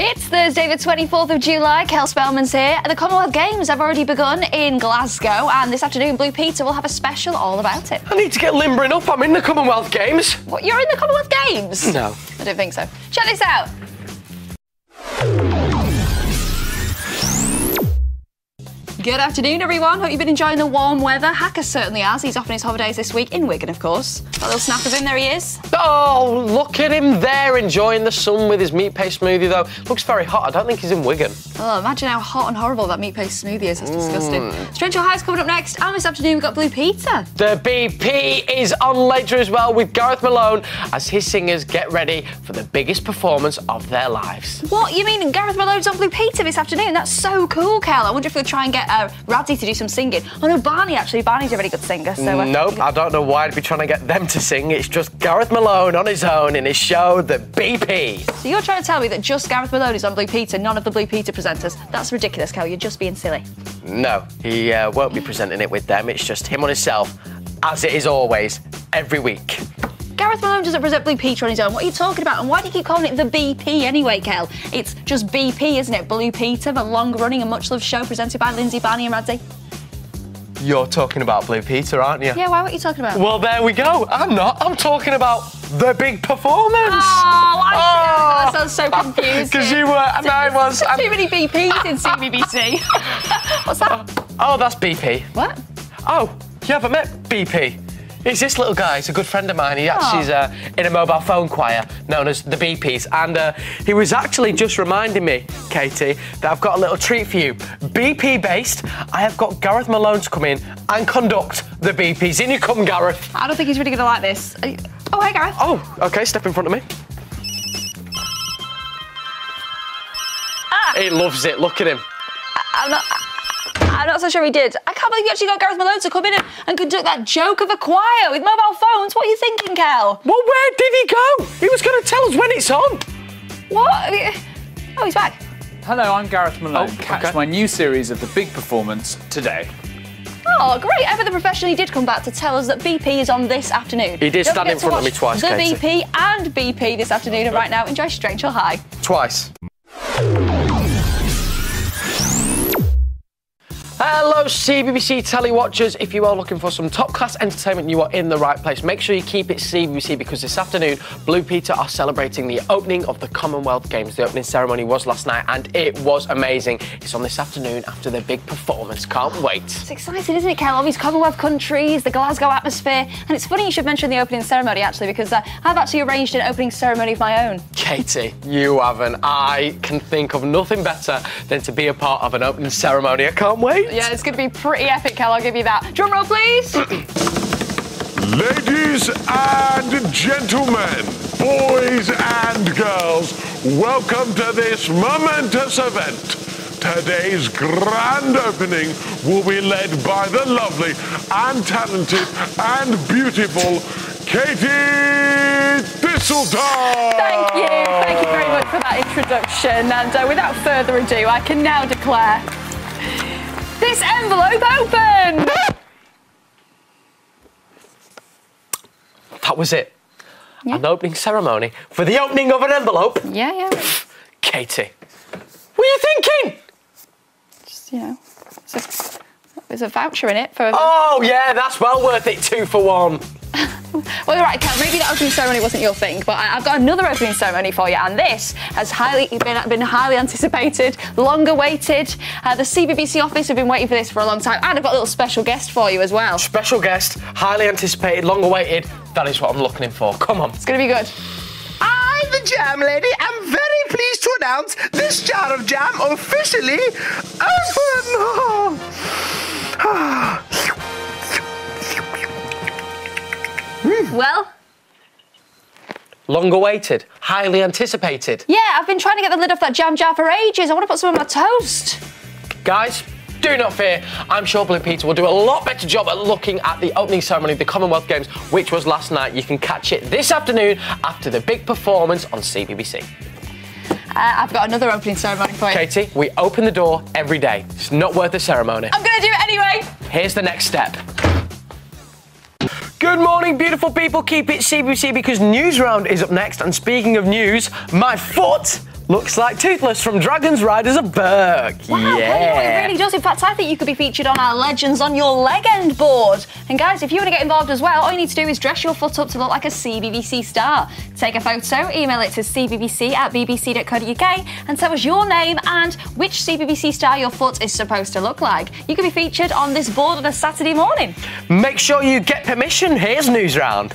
It's Thursday, the 24th of July. Cel Spellman's here. The Commonwealth Games have already begun in Glasgow, and this afternoon, Blue Peter will have a special all about it. I need to get limbering up. I'm in the Commonwealth Games. What, you're in the Commonwealth Games? No. I don't think so. Check this out. Good afternoon, everyone. Hope you've been enjoying the warm weather. Hacker certainly has. He's off on his holidays this week in Wigan, of course. A little snap of him, there he is. Oh, look at him there enjoying the sun with his meat paste smoothie, though. Looks very hot. I don't think he's in Wigan. Oh, imagine how hot and horrible that meat paste smoothie is. That's mm. disgusting. Strange Hill High's coming up next. And this afternoon, we've got Blue Peter. The BP is on later as well with Gareth Malone as his singers get ready for the biggest performance of their lives. What? You mean Gareth Malone's on Blue Peter this afternoon? That's so cool, Cel. I wonder if we'll try and get uh, Radzi to do some singing. Oh, no, Barney, actually. Barney's a very good singer. So, uh, Nope, I don't know why I'd be trying to get them to sing. It's just Gareth Malone on his own in his show, The BP. So you're trying to tell me that just Gareth Malone is on Blue Peter, none of the Blue Peter presenters? That's ridiculous, Cel. You're just being silly. No, he uh, won't be presenting it with them. It's just him on himself, as it is always, every week. Gareth Malone doesn't present Blue Peter on his own. What are you talking about? And why do you keep calling it the BP anyway, Cel? It's just BP, isn't it? Blue Peter, the long-running and much-loved show presented by Lindsey, Barney and Radzi. You're talking about Blue Peter, aren't you? Yeah, why? What are you talking about? Well, there we go. I'm not. I'm talking about the big performance. Oh, I oh. that sounds so confusing. Because you were, and I was. Too and- um, many BPs in CBBC. What's that? oh, that's BP. What? Oh, you haven't met BP. He's this little guy. He's a good friend of mine. He actually's uh, in a mobile phone choir known as the BPs. And uh, he was actually just reminding me, Katie, that I've got a little treat for you. BP based, I have got Gareth Malone to come in and conduct the BPs. In you come, Gareth. I don't think he's really going to like this. Oh, hey, Gareth. Oh, okay, step in front of me. Ah. He loves it. Look at him. I'm not. I'm not so sure he did. I can't believe you actually got Gareth Malone to come in and, and conduct that joke of a choir with mobile phones. What are you thinking, Cel? Well, where did he go? He was going to tell us when it's on. What? Oh, he's back. Hello, I'm Gareth Malone. Oh, Catch okay. my new series of The Big Performance today. Oh, great. Ever the professional, he did come back to tell us that BP is on this afternoon. He did Don't stand in front of me twice, The Katie. BP and BP this afternoon. And right now, enjoy Strange Hill High. Twice. Hello, CBBC telly watchers. If you are looking for some top class entertainment, you are in the right place. Make sure you keep it CBBC because this afternoon, Blue Peter are celebrating the opening of the Commonwealth Games. The opening ceremony was last night and it was amazing. It's on this afternoon after their big performance. Can't wait. It's exciting, isn't it, Cel? All these Commonwealth countries, the Glasgow atmosphere. And it's funny you should mention the opening ceremony, actually, because uh, I've actually arranged an opening ceremony of my own. Katie, you haven't. I can think of nothing better than to be a part of an opening ceremony. I can't wait. Yeah, it's going to be pretty epic, Cel. I'll give you that. Drum roll, please. Ladies and gentlemen, boys and girls, welcome to this momentous event. Today's grand opening will be led by the lovely and talented and beautiful Katie Thistleton. Thank you. Thank you very much for that introduction. And uh, without further ado, I can now declare this envelope open. That was it. An opening ceremony for the opening of an envelope. Yeah, yeah. Katie, what are you thinking? Just, you know, it's a, there's a voucher in it for. Oh, yeah, that's well worth it, two for one. Well, you're right, Cel. Maybe the opening ceremony wasn't your thing, but I, I've got another opening ceremony for you, and this has highly been, been highly anticipated, long awaited. Uh, the CBBC office have been waiting for this for a long time, and I've got a little special guest for you as well. Special guest, highly anticipated, long awaited. That is what I'm looking for. Come on. It's going to be good. I, the jam lady, am very pleased to announce this jar of jam officially open. Well, Long awaited, highly anticipated. yeah, I've been trying to get the lid off that jam jar for ages. I want to put some on my toast. Guys, do not fear. I'm sure Blue Peter will do a lot better job at looking at the opening ceremony of the Commonwealth Games, which was last night. You can catch it this afternoon after the big performance on CBBC. Uh, I've got another opening ceremony for you. Katie, we open the door every day. It's not worth the ceremony. I'm going to do it anyway. Here's the next step. Good morning, beautiful people. Keep it CBBC because News Round is up next. And speaking of news, my foot Looks like Toothless from Dragons Riders of Berk. Wow, yeah. It really does. In fact, I think you could be featured on our Legends on Your Leg End board. And guys, if you want to get involved as well, all you need to do is dress your foot up to look like a CBBC star. Take a photo, email it to cbbc at bbc.co.uk and tell us your name and which CBBC star your foot is supposed to look like. You could be featured on this board on a Saturday morning. Make sure you get permission. Here's News Round.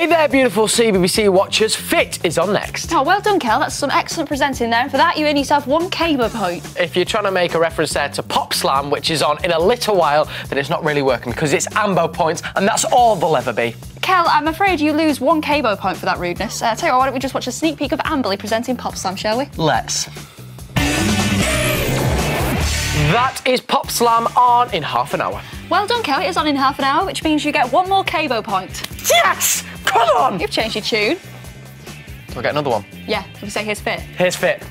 Hey there, beautiful CBBC watchers. Fit is on next. Oh, well done, Cel. That's some excellent presenting there. And for that, you earn yourself one Cabo point. If you're trying to make a reference there to Pop Slam, which is on in a little while, then it's not really working because it's Ambo points, and that's all there'll ever be. Cel, I'm afraid you lose one Cabo point for that rudeness. Uh, tell you what, why don't we just watch a sneak peek of Amberley presenting Pop Slam, shall we? Let's. That is Pop Slam on in half an hour. Well done, Cel. It is on in half an hour, which means you get one more Cabo point. Yes! Come on! You've changed your tune. I'll get another one. Yeah, we say here's fit. Here's Fit.